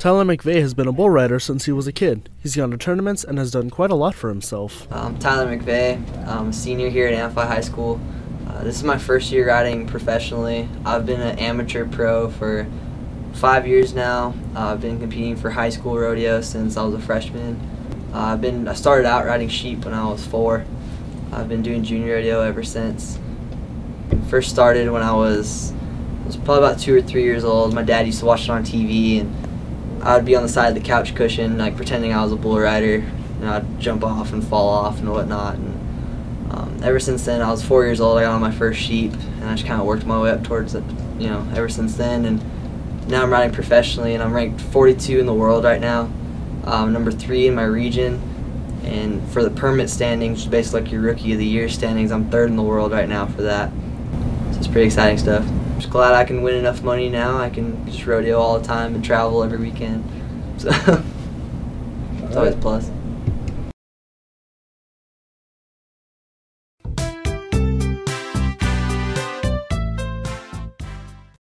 Tyler McVeigh has been a bull rider since he was a kid. He's gone to tournaments and has done quite a lot for himself. I'm Tyler McVeigh. I'm a senior here at Amphi High School. Uh, this is my first year riding professionally. I've been an amateur pro for five years now. Uh, I've been competing for high school rodeo since I was a freshman. Uh, I've been I started out riding sheep when I was four. I've been doing junior rodeo ever since. First started when I was I was probably about two or three years old. My dad used to watch it on TV and I would be on the side of the couch cushion, like pretending I was a bull rider. and I'd jump off and fall off and whatnot. And um, ever since then, I was four years old. I got on my first sheep, and I just kind of worked my way up towards it. You know, ever since then, and now I'm riding professionally, and I'm ranked 42 in the world right now, um, number three in my region. And for the permit standings, basically like your rookie of the year standings, I'm third in the world right now for that. So it's pretty exciting stuff just glad I can win enough money now. I can just rodeo all the time and travel every weekend. So it's always a plus.